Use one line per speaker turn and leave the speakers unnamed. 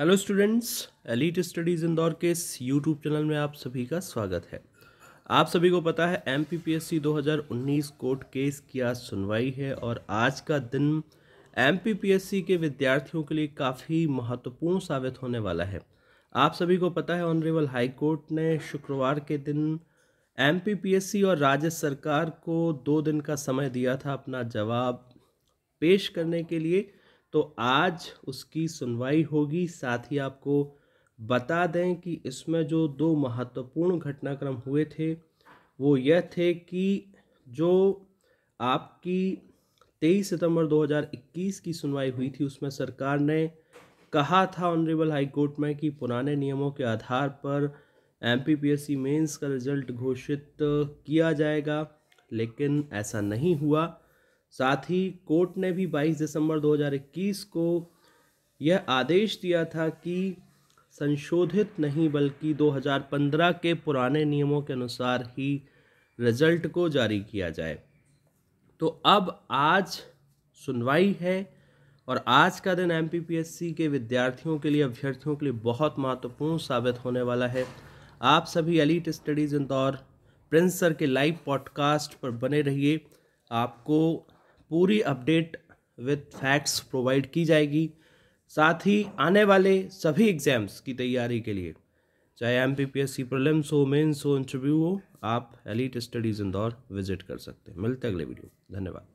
Hello students elite studies Indore के इस YouTube channel में आप सभी का स्वागत है। आप सभी को पता है M P P S C दो हज़ार उन्नीस कोर्ट केस की आज सुनवाई है और आज का दिन M P P S C के विद्यार्थियों के लिए काफ़ी महत्वपूर्ण साबित होने वाला है। आप सभी को पता है ऑनरेबल हाई कोर्ट ने शुक्रवार के दिन M P P S C और राज्य सरकार को दो दिन का समय दिया था अपना जवाब पेश करने के लिए। तो आज उसकी सुनवाई होगी। साथ ही आपको बता दें कि इसमें जो दो महत्वपूर्ण घटनाक्रम हुए थे, वो यह थे कि जो आपकी 23 सितंबर 2021 की सुनवाई हुई थी, उसमें सरकार ने कहा था ऑनरेबल हाई कोर्ट में कि पुराने नियमों के आधार पर M P P S C mains का रिज़ल्ट घोषित किया जाएगा, लेकिन ऐसा नहीं हुआ। साथ ही कोर्ट ने भी 22 दिसंबर 2021 को यह आदेश दिया था कि संशोधित नहीं बल्कि 2015 के पुराने नियमों के अनुसार ही रिज़ल्ट को जारी किया जाए। तो अब आज सुनवाई है और आज का दिन एमपीपीएससी के विद्यार्थियों के लिए, अभ्यर्थियों के लिए बहुत महत्वपूर्ण साबित होने वाला है। आप सभी elite studies Indore Prince sir के लाइव पॉडकास्ट पर बने रहिए। आपको पूरी अपडेट विद फैक्ट्स प्रोवाइड की जाएगी। साथ ही आने वाले सभी एग्ज़ाम्स की तैयारी के लिए, चाहे M P P S C prelims हो मेन्स हो इंटरव्यू हो, आप एलिट स्टडीज़ इंदौर विज़िट कर सकते हैं। मिलते अगले वीडियो धन्यवाद।